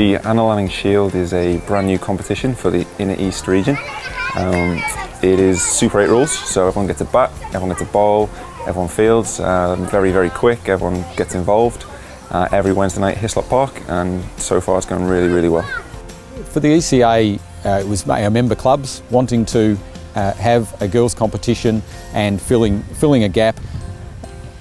The Anna Lanning Shield is a brand new competition for the Inner East region. Um, it is Super 8 rules, so everyone gets a bat, everyone gets a ball, everyone fields, um, very, very quick, everyone gets involved. Uh, every Wednesday night at Hislop Park, and so far it's going really, really well. For the ECA, uh, it was our member clubs wanting to uh, have a girls' competition and filling, filling a gap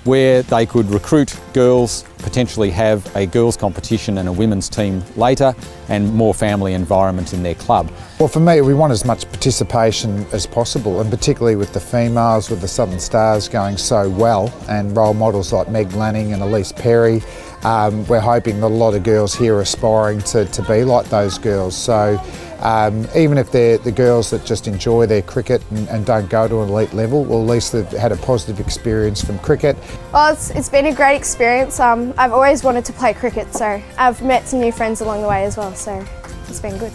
where they could recruit girls, potentially have a girls' competition and a women's team later, and more family environment in their club. Well, for me, we want as much participation as possible, and particularly with the females, with the Southern Stars going so well, and role models like Meg Lanning and Ellyse Perry. Um, we're hoping that a lot of girls here are aspiring to, to be like those girls. So um, even if they're the girls that just enjoy their cricket and, and, don't go to an elite level, well, at least they've had a positive experience from cricket. Well, it's, it's been a great experience. Um, I've always wanted to play cricket, so I've met some new friends along the way as well, so it's been good.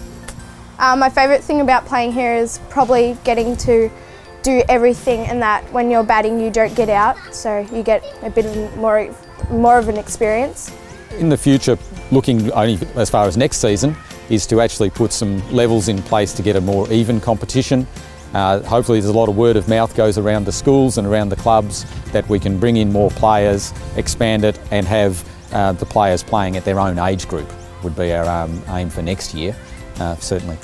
Um, my favourite thing about playing here is probably getting to do everything and that when you're batting you don't get out, so you get a bit of more, more of an experience. In the future, looking only as far as next season, is to actually put some levels in place to get a more even competition. Uh, hopefully there's a lot of word of mouth goes around the schools and around the clubs that we can bring in more players, expand it and have uh, the players playing at their own age group would be our um, aim for next year, uh, certainly.